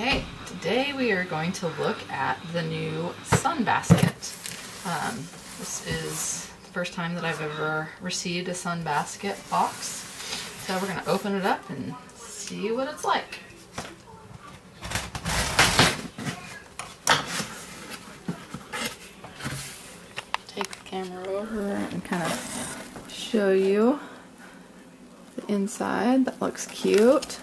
Okay, today we are going to look at the new Sun Basket. Um, this is the first time that I've ever received a Sun Basket box. So we're going to open it up and see what it's like. Take the camera over and kind of show you the inside. That looks cute.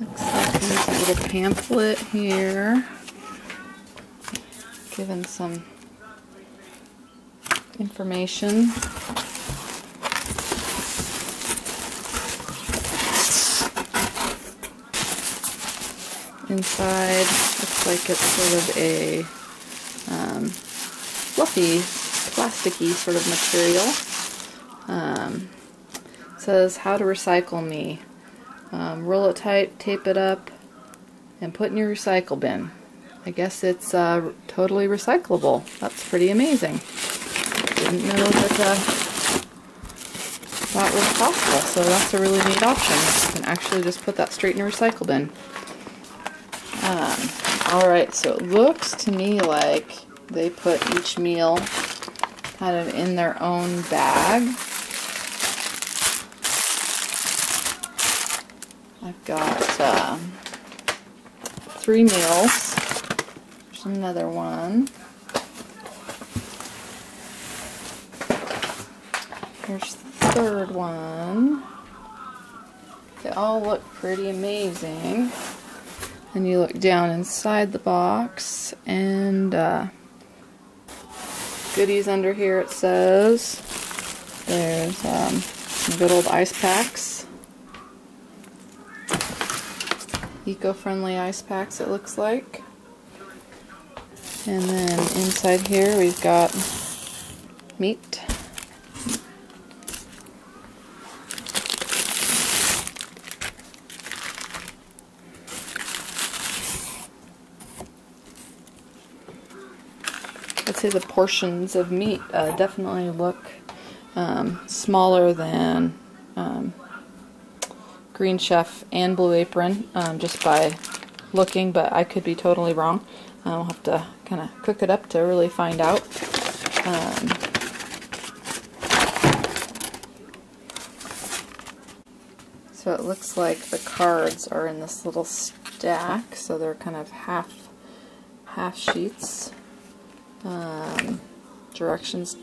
Looks like there's a little pamphlet here. Given some information. Inside looks like it's sort of a um, fluffy, plasticky sort of material. Um, says how to recycle me. Um, roll it tight, tape it up, and put in your recycle bin. I guess it's uh, totally recyclable. That's pretty amazing. Didn't know that uh, that was possible, so that's a really neat option. You can actually just put that straight in your recycle bin. Um, Alright, so it looks to me like they put each meal kind of in their own bag. I've got uh, three meals. There's another one. Here's the third one. They all look pretty amazing. And you look down inside the box and uh, goodies under here it says. There's um, good old ice packs. Eco-friendly ice packs it looks like. And then inside here we've got meat. I'd say the portions of meat uh, definitely look um, smaller than um, Green Chef and Blue Apron um, just by looking, but I could be totally wrong. I'll have to kind of cook it up to really find out. Um, so it looks like the cards are in this little stack, so they're kind of half half sheets. Um, directions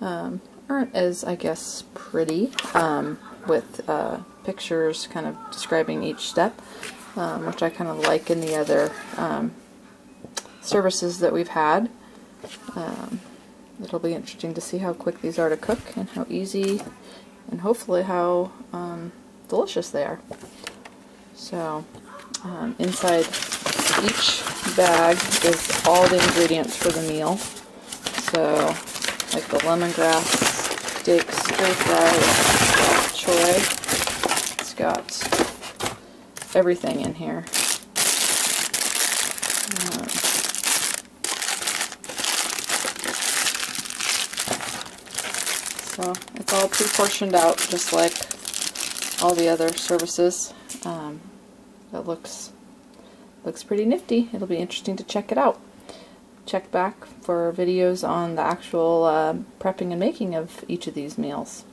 um, aren't as, I guess, pretty um, with uh, pictures kind of describing each step, um, which I kind of like in the other um, services that we've had. Um, it'll be interesting to see how quick these are to cook and how easy and hopefully how um, delicious they are. So inside each bag is all the ingredients for the meal. So, like the lemongrass steak stir fry choy. It's got everything in here. Um, so, it's all pre-portioned out, just like all the other services. Um, that looks looks pretty nifty. It'll be interesting to check it out. Check back for videos on the actual uh, prepping and making of each of these meals.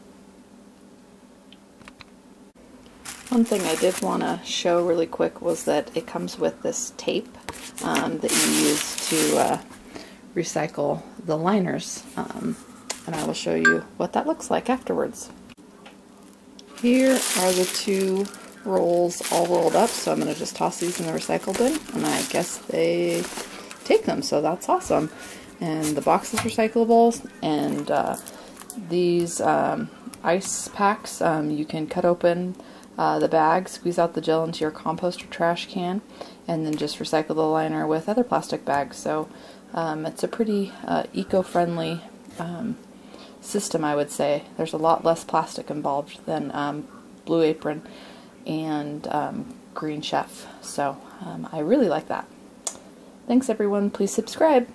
One thing I did want to show really quick was that it comes with this tape um, that you use to uh, recycle the liners. Um, and I will show you what that looks like afterwards. Here are the two rolls all rolled up, so I'm going to just toss these in the recycle bin, and I guess they take them, so that's awesome. And the box is recyclable, and uh, these um, ice packs, um, you can cut open uh, the bag, squeeze out the gel into your compost or trash can, and then just recycle the liner with other plastic bags. So um, it's a pretty uh, eco-friendly um, system, I would say. There's a lot less plastic involved than um, Blue Apron and um, Green Chef. So um, I really like that. Thanks everyone. Please subscribe.